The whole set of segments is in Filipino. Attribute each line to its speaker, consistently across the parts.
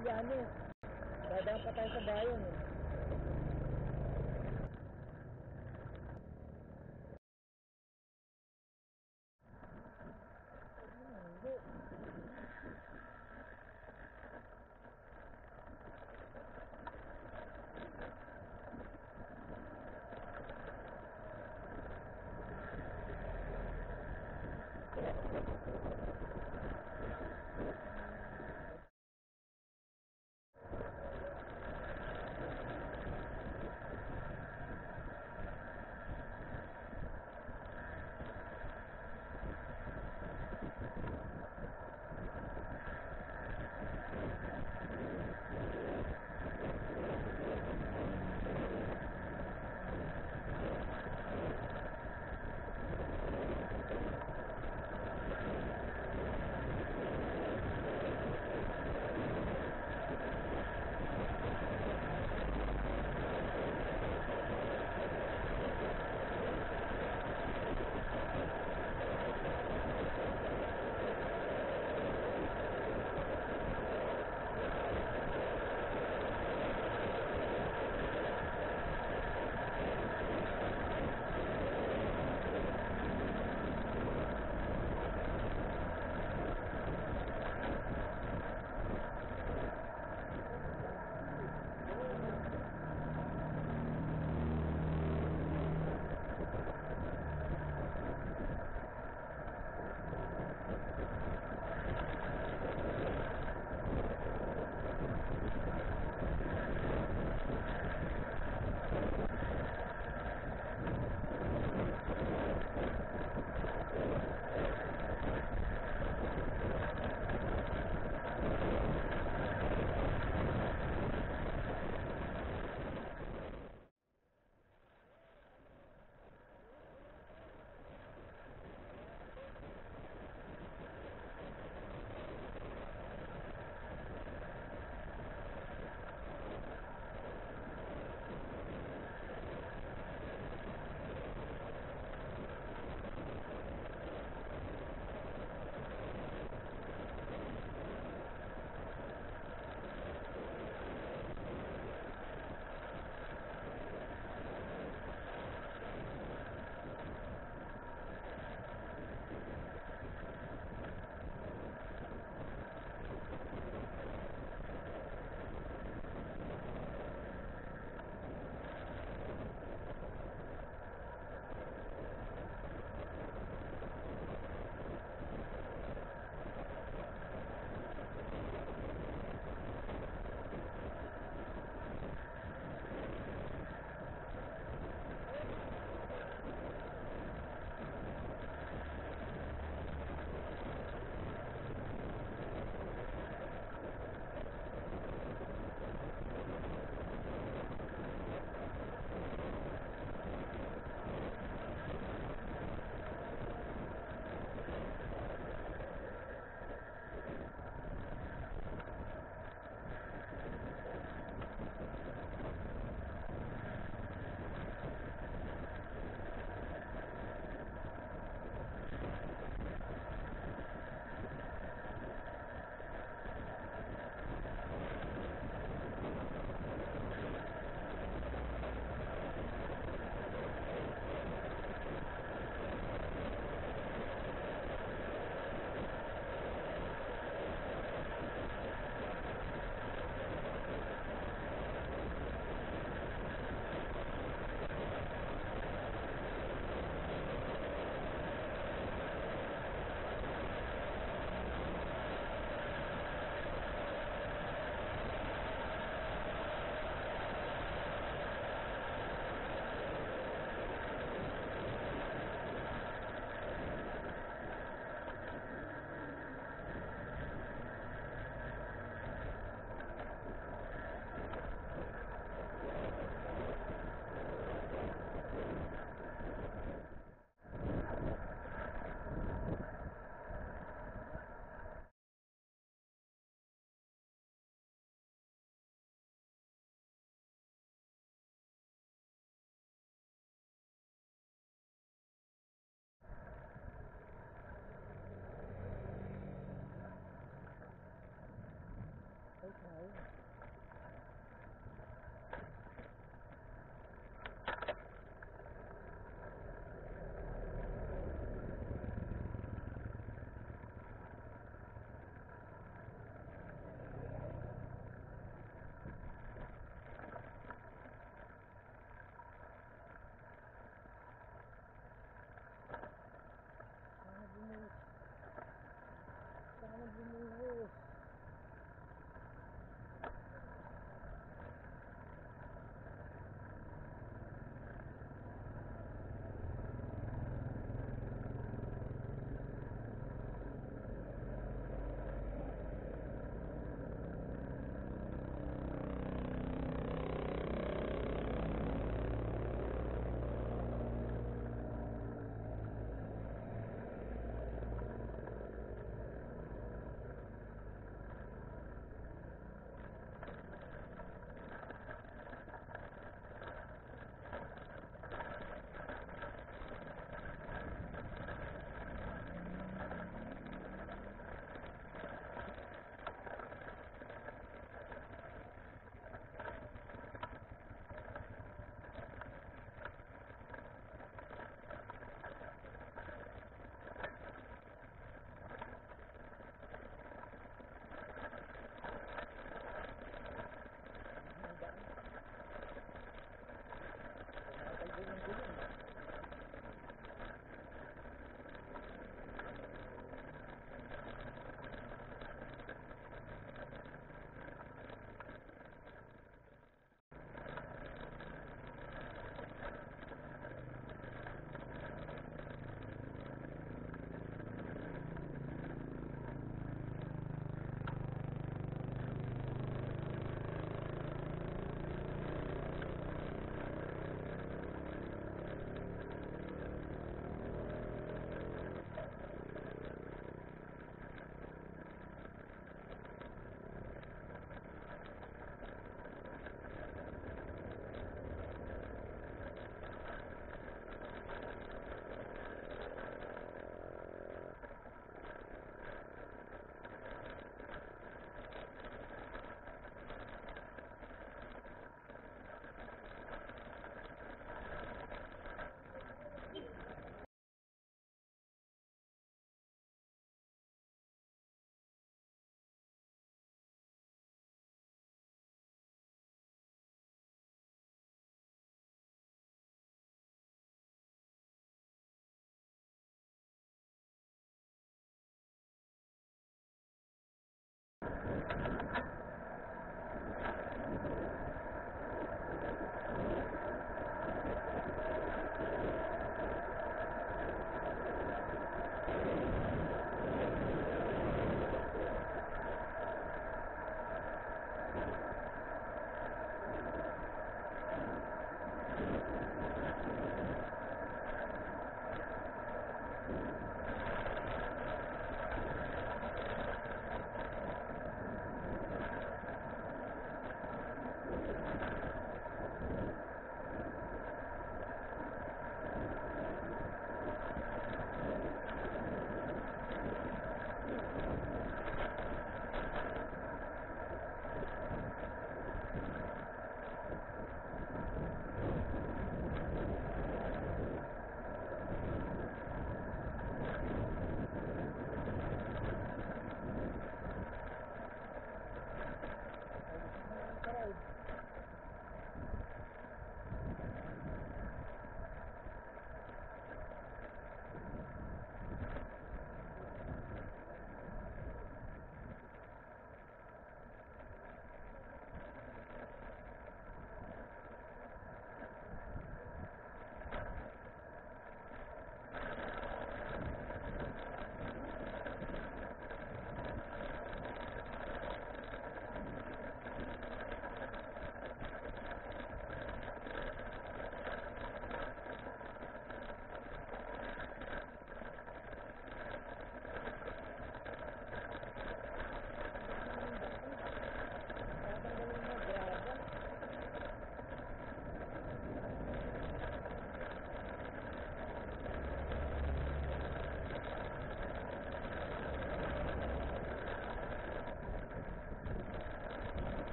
Speaker 1: Bayani. Dadaan pa tayo sa bayan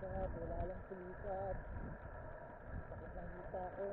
Speaker 1: Ingat, wala lang pulisan. Sakit ng hita ko.